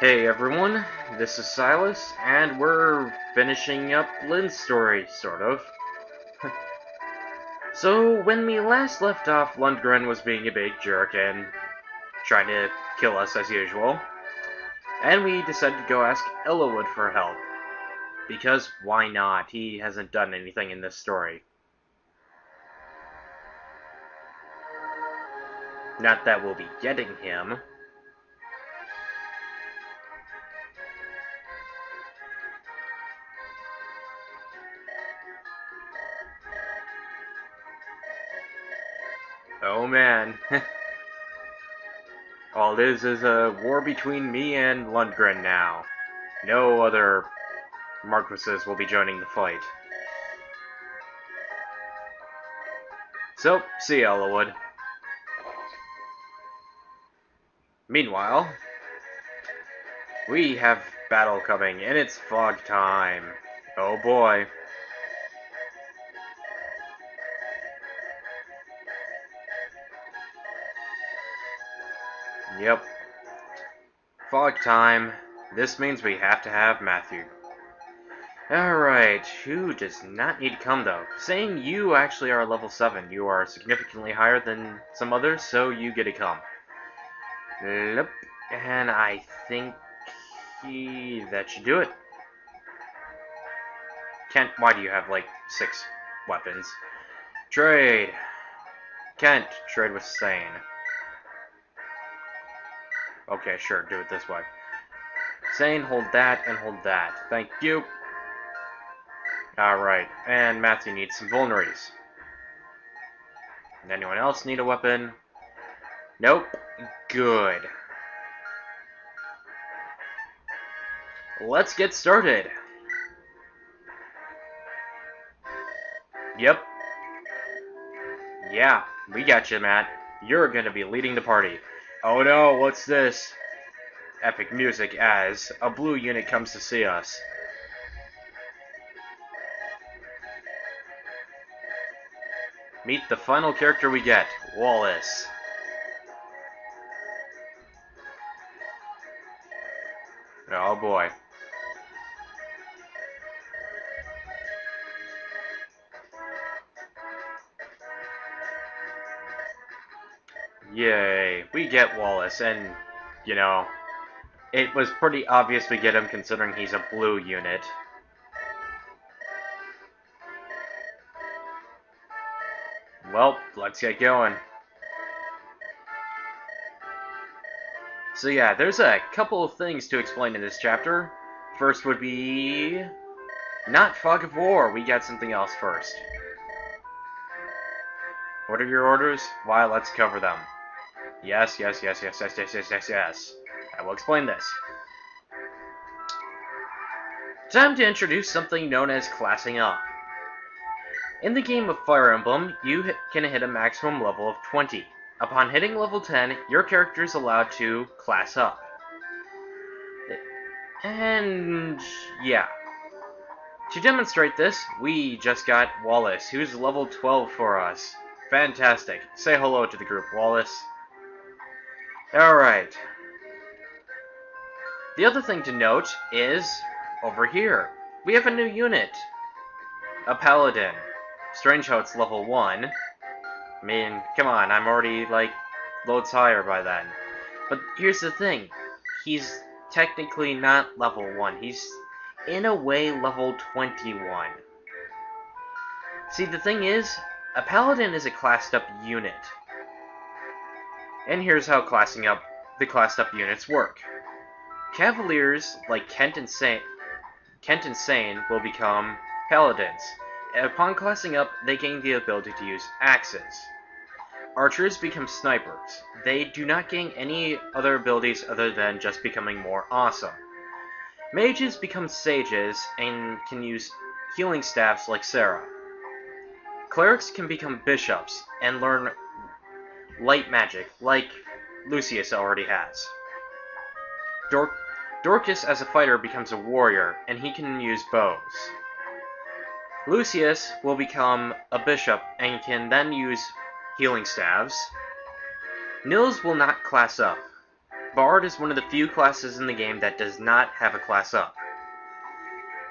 Hey everyone, this is Cylus, and we're finishing up Lyn's story, sort of. so, when we last left off, Lundgren was being a big jerk and trying to kill us as usual. And we decided to go ask Eliwood for help. Because why not? He hasn't done anything in this story. Not that we'll be getting him. Oh man. All it is is a war between me and Lundgren now. No other Marquises will be joining the fight. So, see ya, Eliwood. Meanwhile, we have battle coming, and it's fog time. Oh boy. Yep. Fog time. This means we have to have Matthew. Alright, who does not need to come though? Saying you actually are level 7. You are significantly higher than some others, so you get a come. Yep. And I think he, that should do it. Kent, why do you have like six weapons? Trade. Kent, trade with Sain. Okay, sure, do it this way. Sain, hold that, and hold that. Thank you. Alright, and Matthew needs some vulneries. And anyone else need a weapon? Nope. Good. Let's get started. Yep. Yeah, we got you, Matt. You're gonna be leading the party. Oh no, what's this? Epic music as a blue unit comes to see us. Meet the final character we get, Wallace. Oh boy. Yay, we get Wallace, and, you know, it was pretty obvious we get him considering he's a blue unit. Well, let's get going. So yeah, there's a couple of things to explain in this chapter. First would be... Not Fog of War, we got something else first. What are your orders? Why, let's cover them. Yes, yes, yes, yes, yes, yes, yes, yes, yes. I will explain this. Time to introduce something known as classing up. In the game of Fire Emblem, you can hit a maximum level of 20. Upon hitting level 10, your character is allowed to class up. And yeah. To demonstrate this, we just got Wallace, who's level 12 for us. Fantastic. Say hello to the group, Wallace. Alright. The other thing to note is, over here, we have a new unit. A Paladin. Strange how it's level 1. I mean, come on, I'm already, like, loads higher by then. But here's the thing. He's technically not level 1. He's, in a way, level 21. See, the thing is, a Paladin is a classed up unit. And here's how classing up the classed up units work. Cavaliers, like Kent and Sain, Kent and Sain will become Paladins. Upon classing up, they gain the ability to use axes. Archers become snipers. They do not gain any other abilities other than just becoming more awesome. Mages become sages and can use healing staffs like Serra. Clerics can become bishops and learn light magic, like Lucius already has. Dor Dorcas, as a fighter, becomes a warrior, and he can use bows. Lucius will become a bishop and can then use healing staves. Nils will not class up. Bard is one of the few classes in the game that does not have a class up.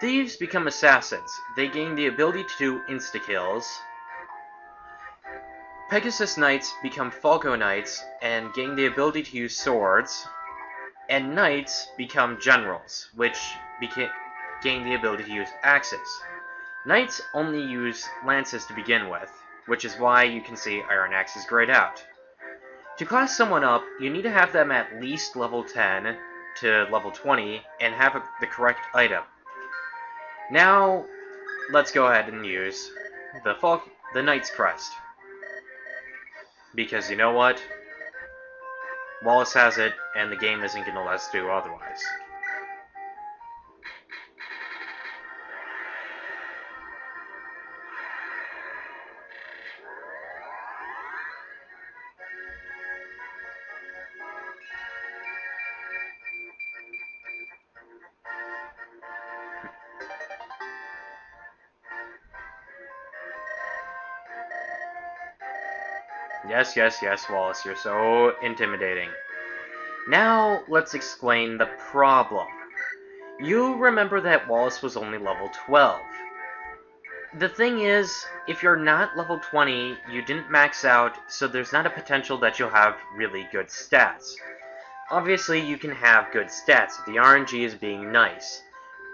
Thieves become assassins. They gain the ability to do insta-kills. Pegasus Knights become Falcoknights and gain the ability to use swords. And Knights become Generals, which gain the ability to use axes. Knights only use lances to begin with, which is why you can see Iron Axes grayed out. To class someone up, you need to have them at least level 10 to level 20 and have a, the correct item. Now, let's go ahead and use the Falk the Knight's Crest. Because you know what? Wallace has it, and the game isn't going to let us do otherwise. Yes, yes, yes, Wallace, you're so intimidating. Now, let's explain the problem. You remember that Wallace was only level 12. The thing is, if you're not level 20, you didn't max out, so there's not a potential that you'll have really good stats. Obviously, you can have good stats if the RNG is being nice,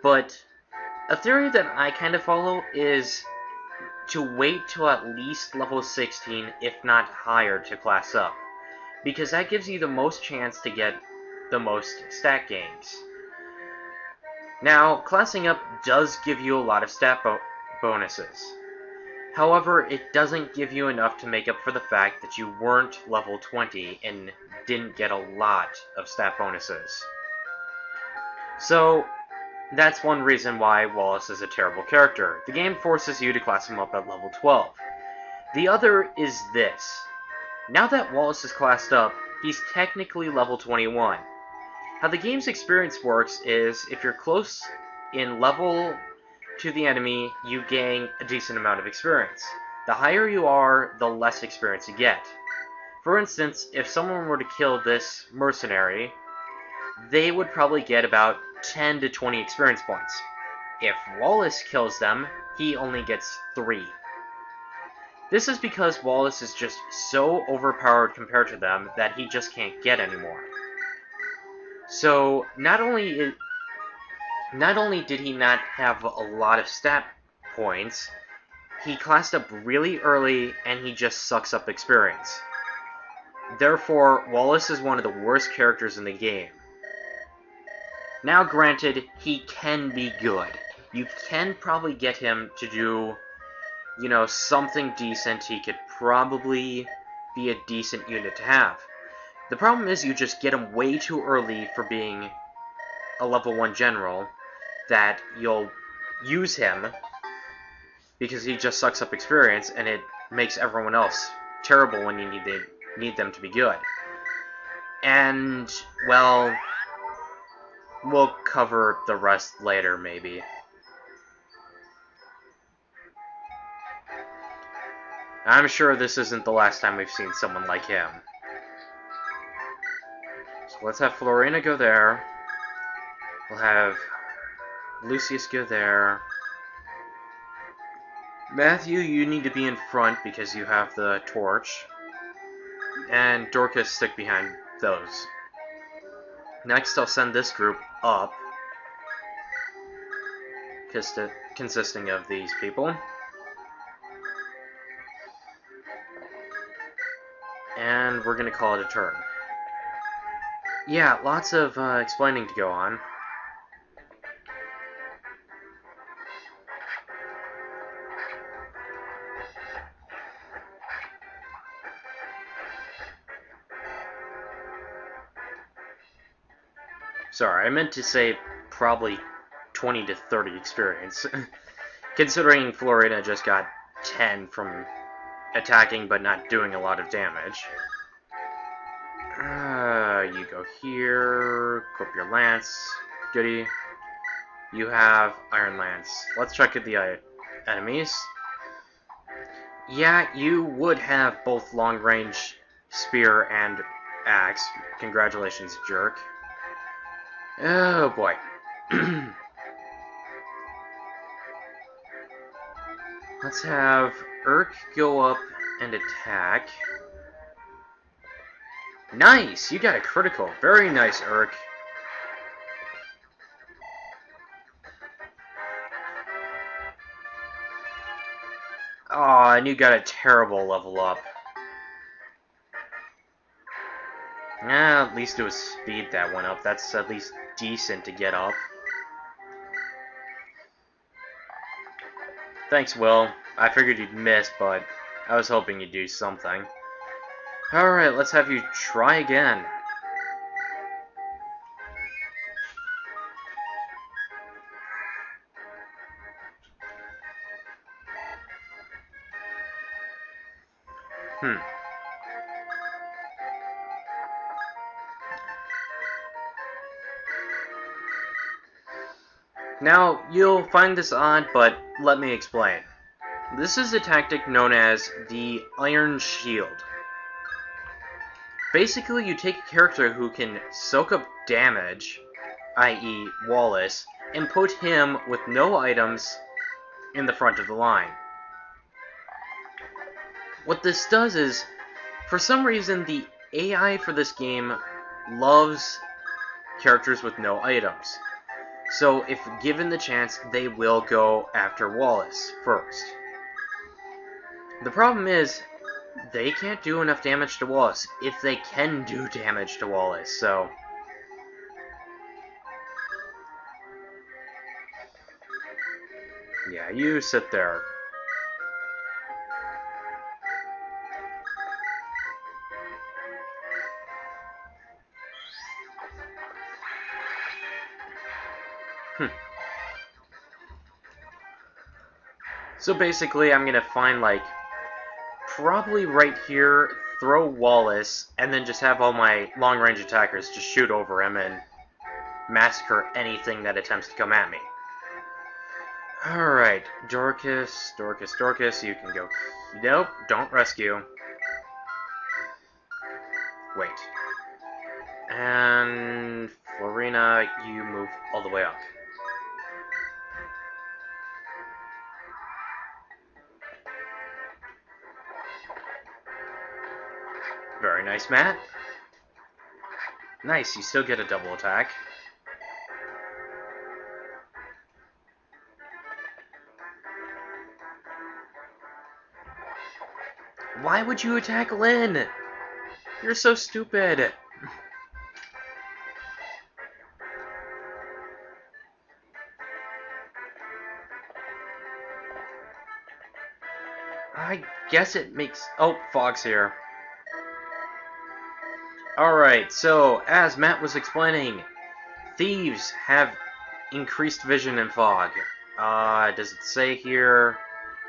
but a theory that I kind of follow is to wait till at least level 16, if not higher, to class up. Because that gives you the most chance to get the most stat gains. Now, classing up does give you a lot of stat bo bonuses. However, it doesn't give you enough to make up for the fact that you weren't level 20 and didn't get a lot of stat bonuses. So, that's one reason why Wallace is a terrible character. The game forces you to class him up at level 12. The other is this. Now that Wallace is classed up, he's technically level 21. How the game's experience works is, if you're close in level to the enemy, you gain a decent amount of experience. The higher you are, the less experience you get. For instance, if someone were to kill this mercenary, they would probably get about 10 to 20 experience points. If Wallace kills them, he only gets 3. This is because Wallace is just so overpowered compared to them that he just can't get anymore. So, not only not only did he not have a lot of stat points, he classed up really early and he just sucks up experience. Therefore, Wallace is one of the worst characters in the game. Now, granted, he can be good. You can probably get him to do, you know, something decent. He could probably be a decent unit to have. The problem is you just get him way too early for being a level 1 general that you'll use him because he just sucks up experience and it makes everyone else terrible when you need, they, need them to be good. And, well, We'll cover the rest later, maybe. I'm sure this isn't the last time we've seen someone like him. So let's have Florina go there. We'll have Lucius go there. Matthew, you need to be in front because you have the torch. And Dorcas stick behind those. Next, I'll send this group up, consisting of these people. And we're going to call it a turn. Yeah, lots of uh, explaining to go on. Sorry, I meant to say probably 20 to 30 experience. Considering Florina just got 10 from attacking but not doing a lot of damage. Uh, you go here, equip your lance, goody. You have Iron Lance. Let's check at the uh, enemies. Yeah, you would have both long range spear and axe. Congratulations, jerk. Oh boy. Let's have Erk go up and attack. Nice! You got a critical. Very nice, Erk. Oh, and you got a terrible level up. Yeah, at least it was speed that went up. That's at least decent to get up. Thanks, Wil. I figured you'd miss, but I was hoping you'd do something. Alright, let's have you try again. Now, you'll find this odd, but let me explain. This is a tactic known as the Iron Shield. Basically, you take a character who can soak up damage, i.e. Wallace, and put him with no items in the front of the line. What this does is, for some reason, the AI for this game loves characters with no items. So, if given the chance, they will go after Wallace first. The problem is, they can't do enough damage to Wallace, if they can do damage to Wallace, so... Yeah, you sit there. So basically, I'm gonna find, like, probably right here, throw Wallace, and then just have all my long-range attackers just shoot over him and massacre anything that attempts to come at me. Alright, Dorcas, Dorcas, Dorcas, you can go... Nope, don't rescue. Wait. And... Florina, you move all the way up. Very nice, Matt. Nice, you still get a double attack. Why would you attack Lyn? You're so stupid. I guess it makes... Oh, Fog's here. Alright, so, as Matt was explaining, thieves have increased vision in fog. Uh, does it say here?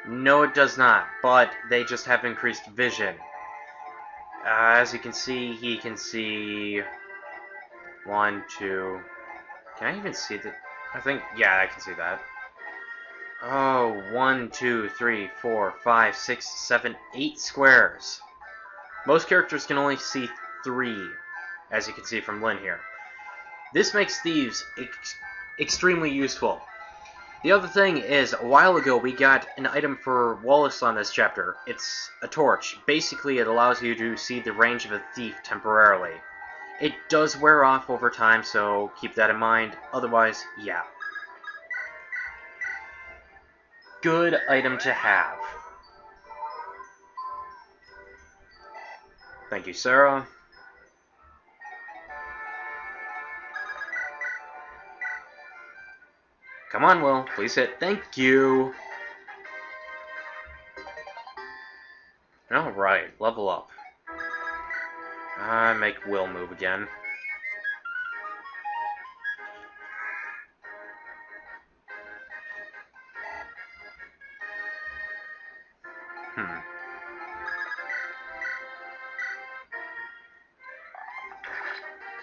No, it does not, but they just have increased vision. Uh, as you can see, he can see... One, two... Can I even see the... I think, yeah, I can see that. Oh, one, two, three, four, five, six, seven, eight squares. Most characters can only see three, as you can see from Lyn here. This makes thieves ex extremely useful. The other thing is, a while ago we got an item for Wallace on this chapter. It's a torch. Basically, it allows you to see the range of a thief temporarily. It does wear off over time, so keep that in mind. Otherwise, yeah. Good item to have. Thank you, Serra. Come on, Wil. Please hit. Thank you. Alright, level up. I make Wil move again. Hmm.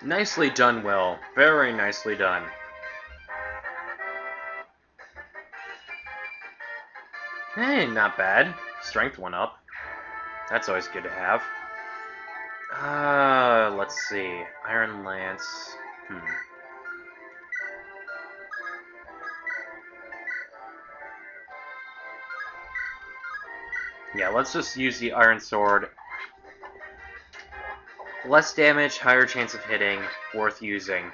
Nicely done, Wil. Very nicely done. Hey, not bad. Strength went up. That's always good to have. Uh, let's let's see. Iron Lance. Hmm. Yeah, let's just use the Iron Sword. Less damage, higher chance of hitting, worth using.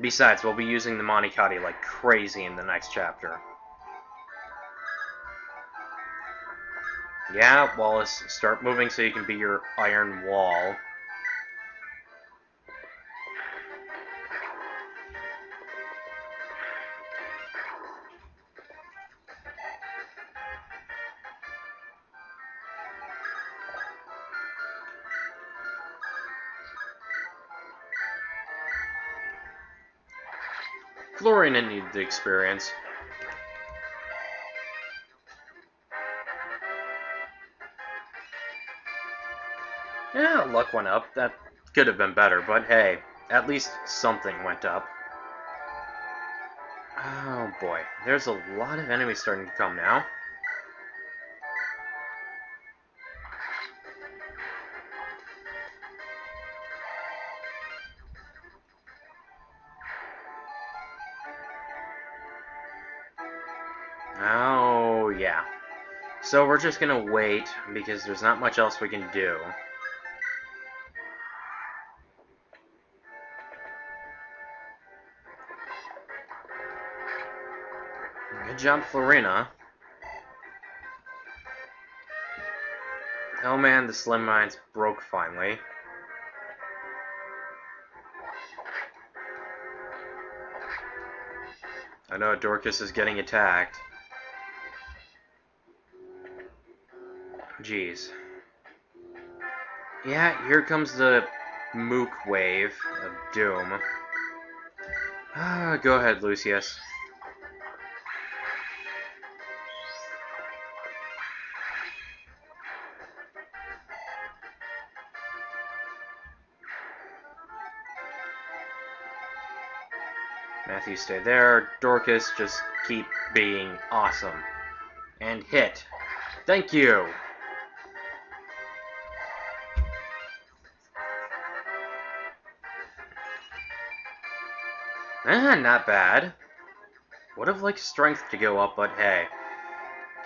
Besides, we'll be using the Mani Katti like crazy in the next chapter. Yeah, Wallace, start moving so you can be your iron wall. Florina needed the experience. Yeah, luck went up. That could have been better, but hey, at least something went up. Oh boy, there's a lot of enemies starting to come now. So we're just gonna wait, because there's not much else we can do. Good job, Florina. Oh man, the slim mines broke finally. I know Dorcas is getting attacked. Jeez. Yeah, here comes the Mook wave of doom. Ah, go ahead, Lucius. Matthew, stay there. Dorcas, just keep being awesome. And hit. Thank you! Ah, not bad. Would have liked strength to go up, but hey.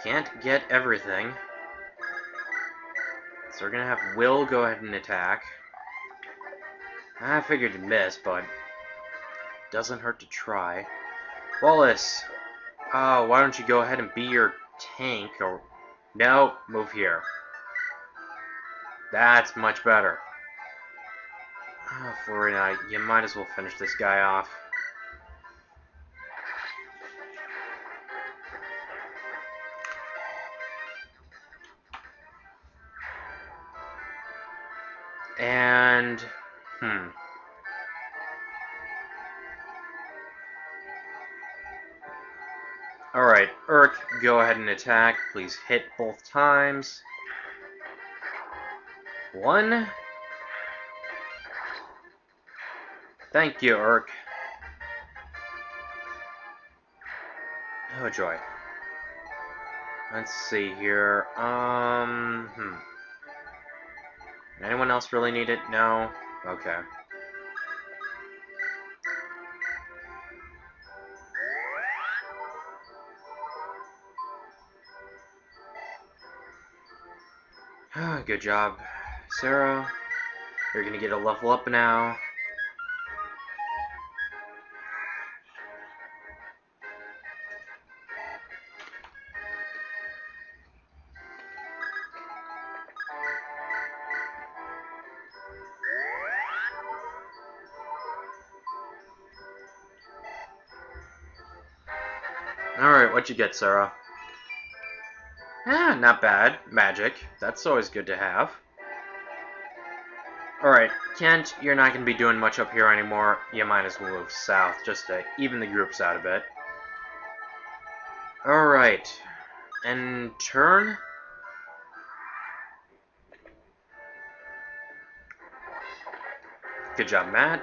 Can't get everything. So we're gonna have Wil go ahead and attack. I figured to miss, but doesn't hurt to try. Wallace, oh, why don't you go ahead and be your tank, or... No, move here. That's much better. Oh, Florina, you might as well finish this guy off. Attack. Please hit both times. One. Thank you, Erk. Oh, joy. Let's see here. Um, hmm. Anyone else really need it? No? Okay. Good job, Serra. You're gonna get a level up now. Alright, what you get, Serra? Ah, not bad. Magic. That's always good to have. Alright, Kent, you're not going to be doing much up here anymore. You might as well move south, just to even the groups out a bit. Alright. And turn? Good job, Matt.